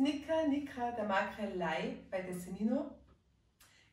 Snicker Nika der Marke Lai bei Desenino.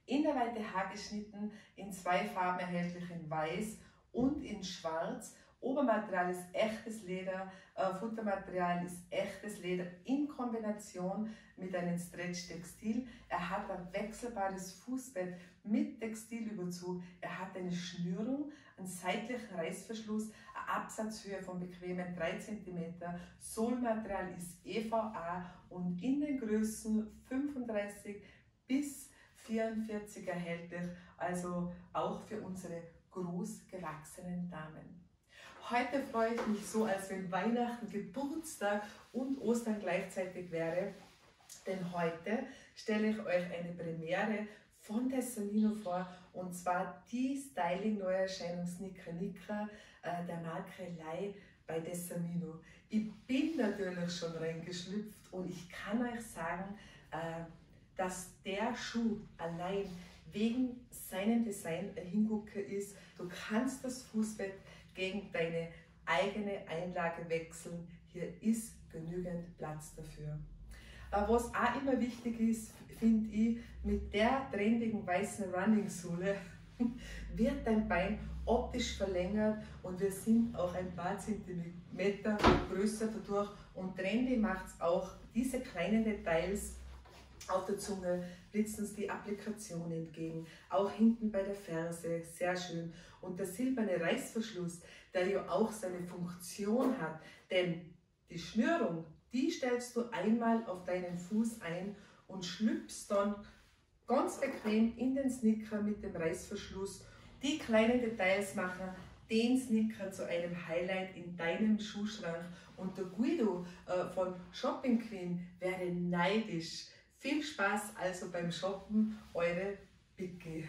In der Weite Haar geschnitten, in zwei Farben erhältlich, in weiß und in schwarz. Obermaterial ist echtes Leder, äh, Futtermaterial ist echtes Leder in Kombination mit einem Stretch-Textil. Er hat ein wechselbares Fußbett mit Textilüberzug. Er hat eine Schnürung, einen seitlichen Reißverschluss, eine Absatzhöhe von bequemen 3 cm. Sohlmaterial ist EVA und in den Größen 35 bis 44 erhältlich, also auch für unsere groß gewachsenen Damen. Heute freue ich mich so, als wenn Weihnachten, Geburtstag und Ostern gleichzeitig wäre, denn heute stelle ich euch eine Premiere von Tessamino vor und zwar die Styling-Neuerscheinung Snicker Nika äh, der Marke Lai bei Dessamino. Ich bin natürlich schon reingeschlüpft und ich kann euch sagen, äh, dass der Schuh allein wegen seinem Design ein Hingucker ist. Du kannst das Fußbett gegen deine eigene Einlage wechseln. Hier ist genügend Platz dafür. Was auch immer wichtig ist, finde ich, mit der trendigen weißen Running-Sohle wird dein Bein optisch verlängert und wir sind auch ein paar Zentimeter größer dadurch. Und trendy macht es auch diese kleinen Details auf der Zunge blitzen uns die Applikation entgegen, auch hinten bei der Ferse, sehr schön. Und der silberne Reißverschluss, der ja auch seine Funktion hat, denn die Schnürung, die stellst du einmal auf deinen Fuß ein und schlüpfst dann ganz bequem in den Snicker mit dem Reißverschluss. Die kleinen Details machen den Snicker zu einem Highlight in deinem Schuhschrank. Und der Guido äh, von Shopping Queen wäre neidisch. Viel Spaß also beim Shoppen, eure Biggie.